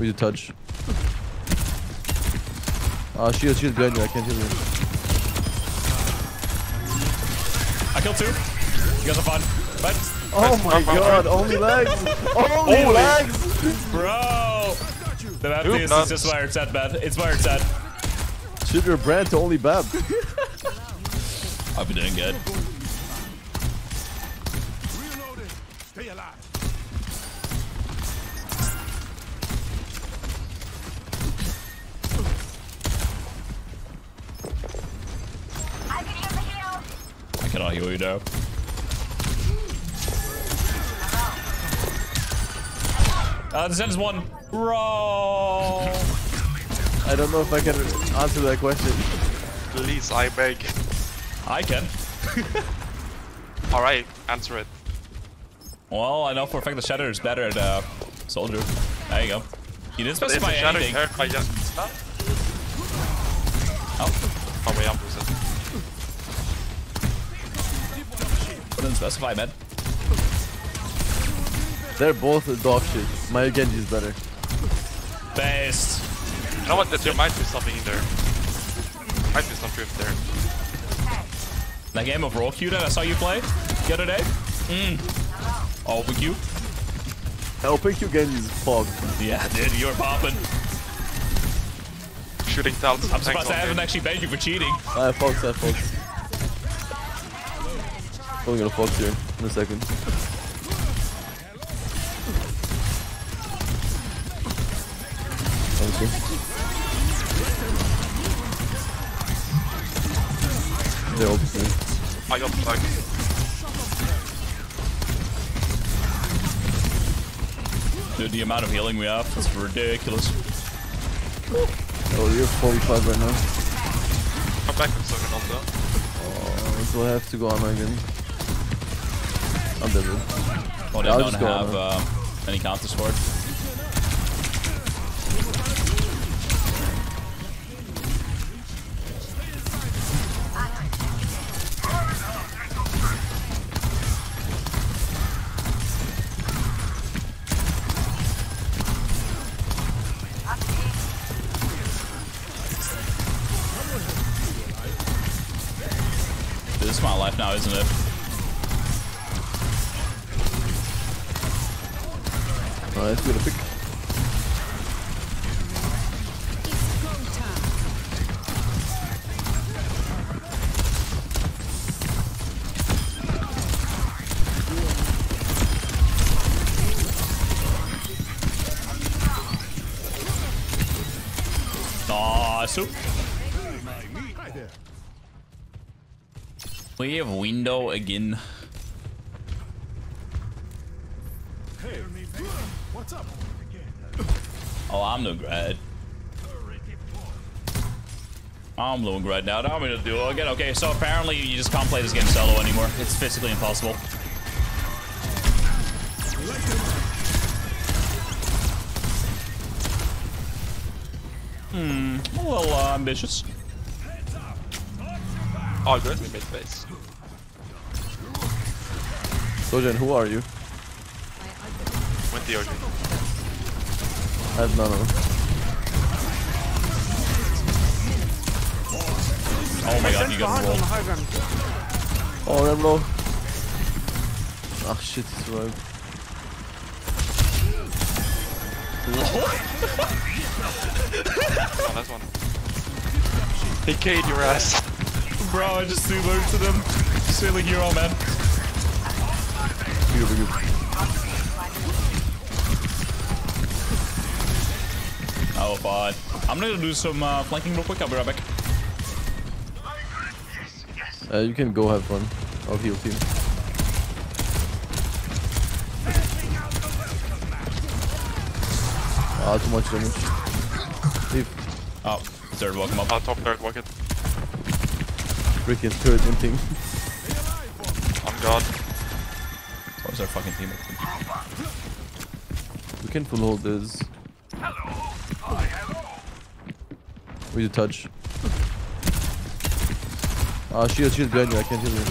We need touch. Ah, shield, shield behind you. I can't heal you. I killed two. You guys are fine. But, Oh my god, only legs! Only Holy- legs! bro. The map Oop, is just where it's at, man. It's where it's at. Should your brand to only Bap. I'll be doing good. You now. Uh, the Zen is one. Bro. I don't know if I can answer that question. Please, I beg. I can. Alright, answer it. Well, I know for a fact the Shatter is better at uh, Soldier. There you go. You didn't Is specify the shadow anything. hurt by just stuff? Oh, Oh wait, I'm losing. Didn't specify, man. They're both dog shit. My Genji is better. Best. You know what? There might be something in there. Might be some truth there. That game of Role Q that I saw you play the other day. Mm. Oh, with you? Open Q Genji is fog. Yeah, dude, you're popping. Shooting talents. I'm surprised I haven't actually banned you for cheating. I have fogs, I have fogs. I'm gonna fox here in a second. Okay. They're all the same. I got flagged. Dude, the amount of healing we have is ridiculous. Oh, you're 45 right now. I'm back with second also. Oh, so I have to go on again. I'm. Oh, they I'll don't just go on have uh, any counters for it. This is my life now, isn't it? Nice, we got a pick. Nice. We have window again. Oh, I'm doing great. I'm doing great now. Now I'm gonna do it again. Okay, so apparently you just can't play this game solo anymore. It's physically impossible. Hmm, a little uh, ambitious. All good. We made base. Sojourn, who are you? Went the OG. I have none of them. Oh my god, you got rolled. Oh, I'm low. Ah, shit, he survived. Oh, that's one. He K'd your ass. Bro, I just threw words to them. Silly hero, man. Good, Oh, fine. I'm gonna do some uh, flanking real quick. I'll be right back. Uh, you can go have fun. I'll heal team. Ah, too much damage. Leave. Oh, third welcome up. Oh, top third bucket. Freaking turret thing. On God. What was our fucking team? We can full hold this. We need to touch. Ah, shield, shield behind you. I can't heal you.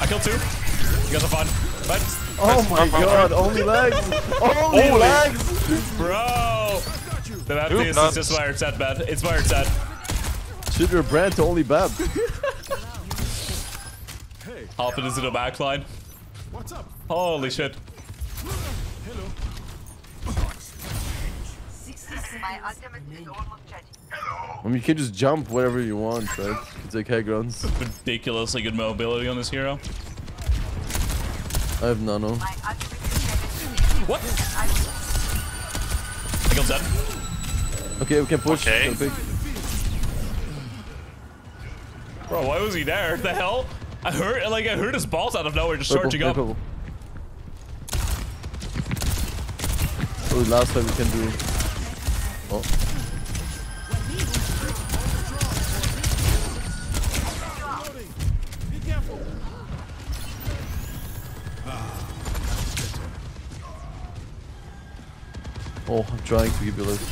I killed two. You guys are fine. But Oh my Press- god, only legs! Only Holy- legs! Bro! The map Oop, is nuts. just fired set, man. It's fired set. Should your brand to only Bap. Hopping into the back line. What's up? Holy shit. I mean, you can just jump wherever you want, right? You can take high grounds. Ridiculously good mobility on this hero. I have nano. My ultimate is ready. What? I killed Zed. Okay, we can push. Okay. Can. Bro, why was he there? The hell? I heard, like, I heard his balls out of nowhere just Purple, charging up. purple. Oh, last fight we can do. Oh. Oh, I'm trying to give you lift.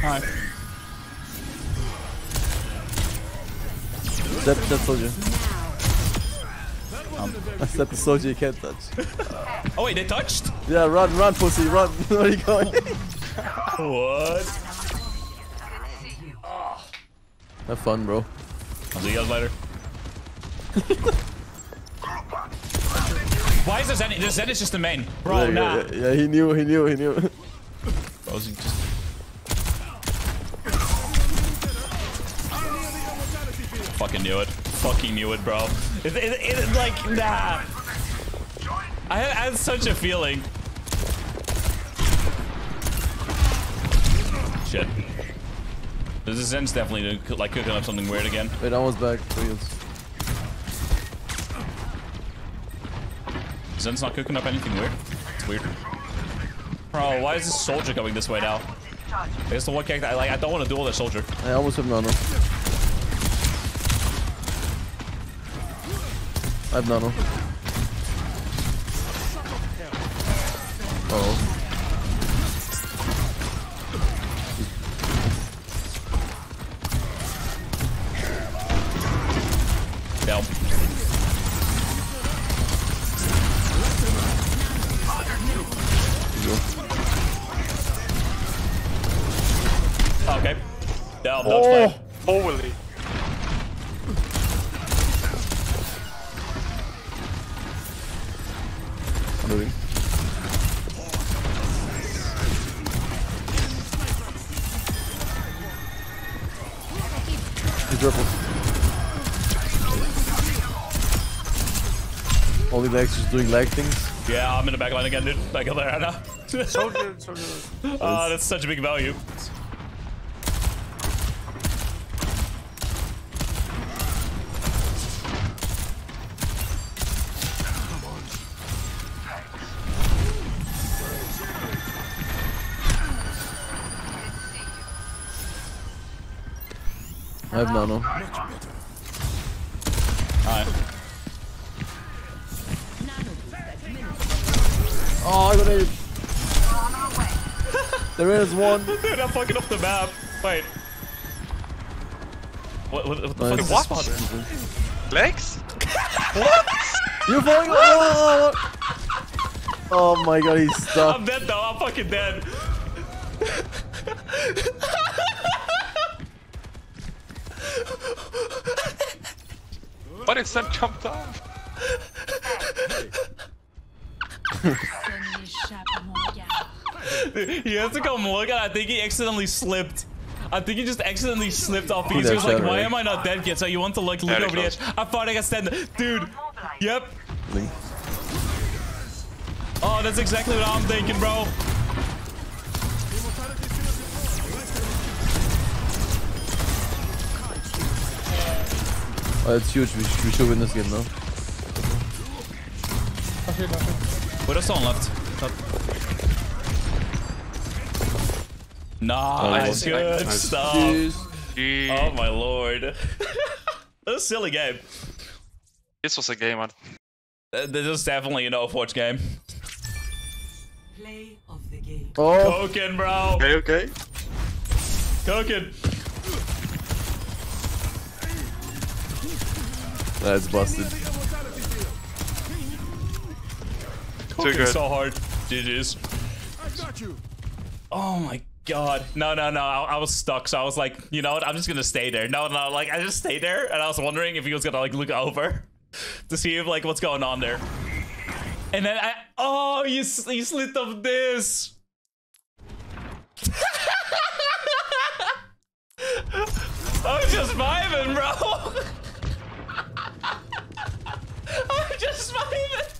Hi. Step, step soldier. Um, I stepped the soldier you can't touch. Oh, wait, they touched? Yeah, run, run, pussy, run. Where are you going? What? Have fun, bro. I'll see you guys later. Why is there Zen? The Zen is just the main. Bro, yeah, nah. yeah, yeah, yeah, he knew, he knew, he knew. Bro, is he just... Fucking knew it. Fucking knew it, bro. It, it, it, like, nah. I had, I had such a feeling. Shit. This Zen's definitely like cooking up something weird again. Wait, almost back. Please. Zen's not cooking up anything weird. It's weird. Bro, why is this soldier coming this way now? I guess the one character I like. I don't want to duel this soldier. I almost have nano. I have nano. Uh Oh. Down. Okay. Down. Dodge play. Holy. He's purple. Only legs just doing leg things. Yeah, I'm in the back line again, dude. Back up there, Ana. Soldier, soldier. Ah, that's such a big value. Have nano. Alright. Oh, I got it. there is one. Dude, I'm fucking off the map. Wait. What, what, what the fuck Nice. is What? this spot? Legs? You're falling. Oh, oh my god, he's stuck. I'm dead though. I'm fucking dead. it said jump down. he has to come look and I think he accidentally slipped. I think he just accidentally slipped off because he was like, shot, why right? am I not dead yet? So you want to like look over the edge. I thought I got stand. Dude. Yep. Link. Oh, that's exactly what I'm thinking, bro. Oh, that's huge. We, sh we should win this game now. Put us on left. Nice, Nice. good Nice. stuff. Gee. Oh my lord. that was a silly game. This was a game, man. This is definitely an Overwatch game. Play of the game. Oh, Cooking, bro. Okay, okay. Cooking. That's busted. Okay, so hard. GG's. Oh my god. No, no, no. I, I, was stuck, so I was like, you know what? I'm just gonna stay there. No, no. Like, I just stayed there, and I was wondering if he was gonna like look over to see if like what's going on there. And then I. Oh, you you slid off this. I was just vibing, bro. not even